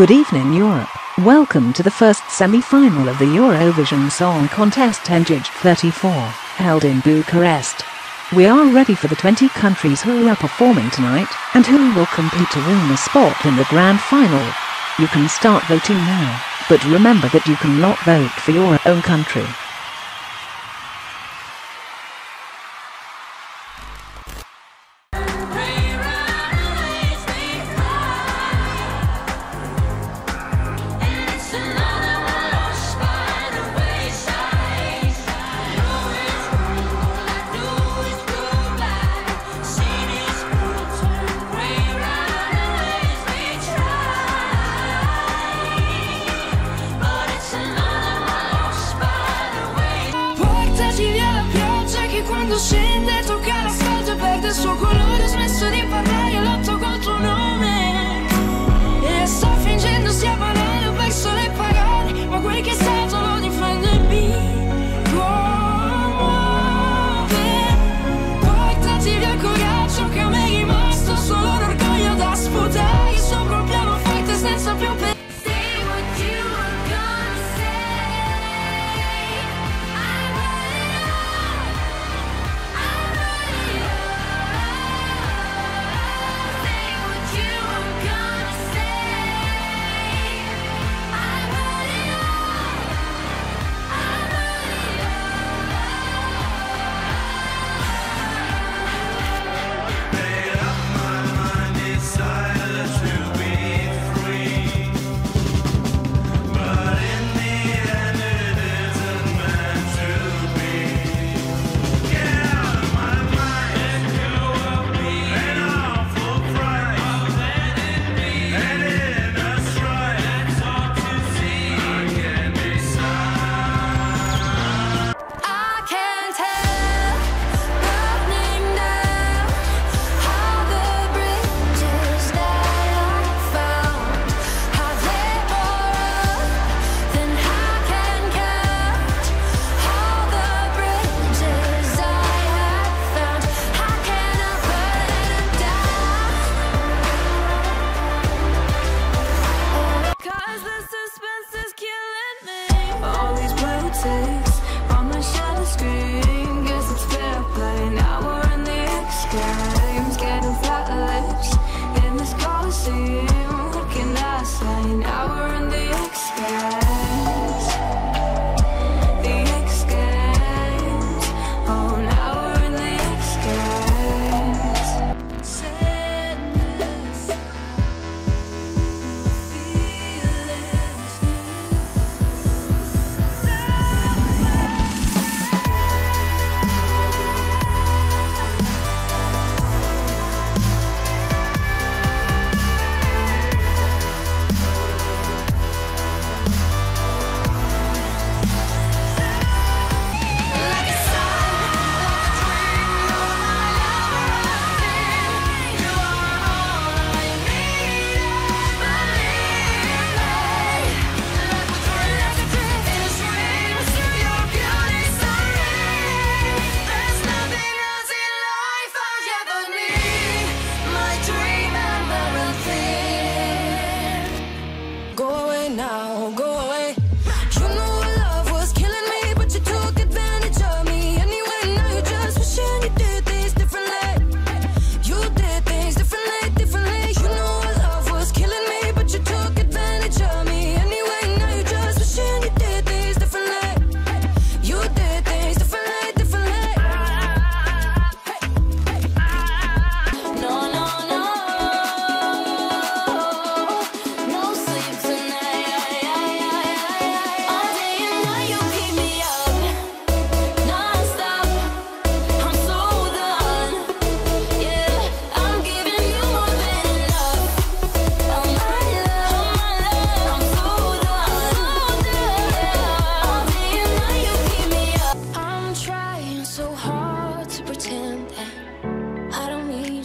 Good evening, Europe. Welcome to the first semi-final of the Eurovision Song Contest Tengaged 34, held in Bucharest. We are ready for the 20 countries who are performing tonight, and who will compete to win a spot in the grand final. You can start voting now, but remember that you cannot vote for your own country.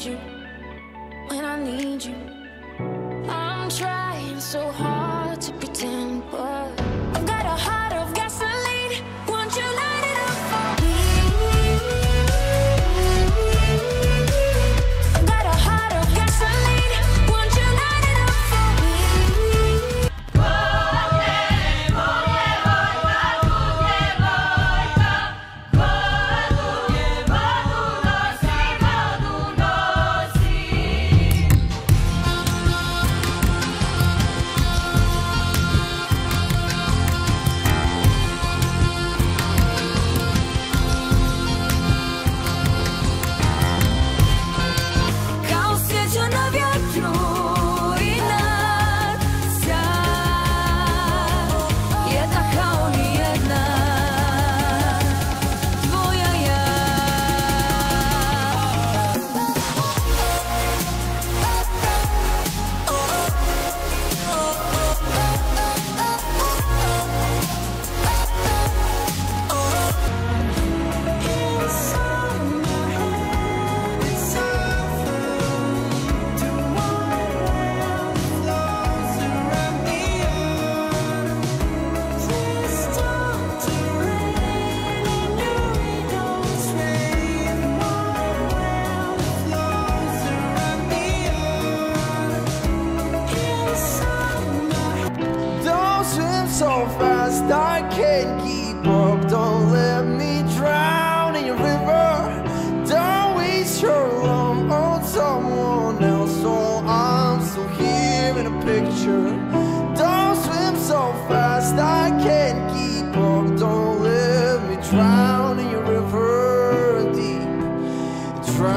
you when I need you. I'm trying so hard.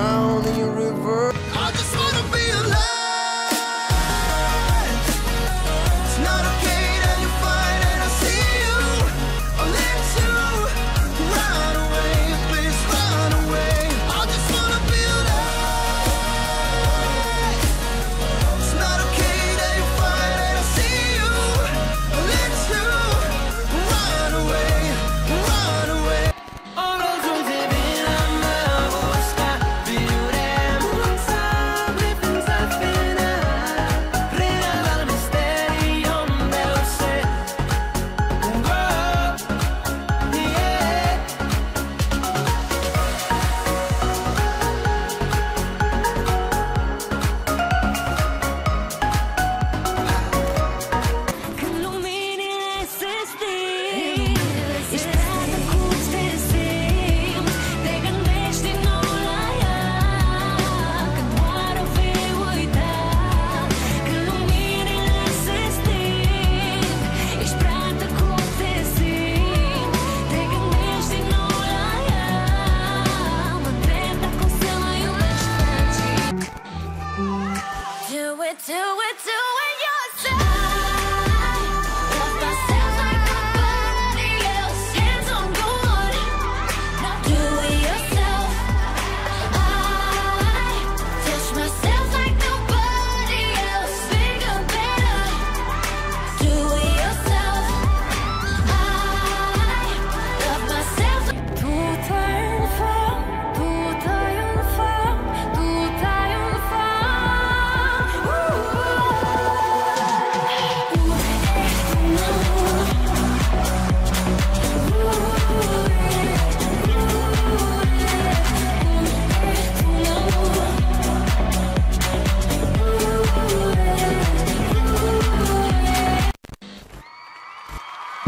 down in your river.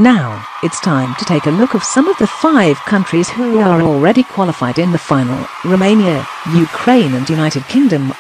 Now, it's time to take a look of some of the five countries who are already qualified in the final, Romania, Ukraine and United Kingdom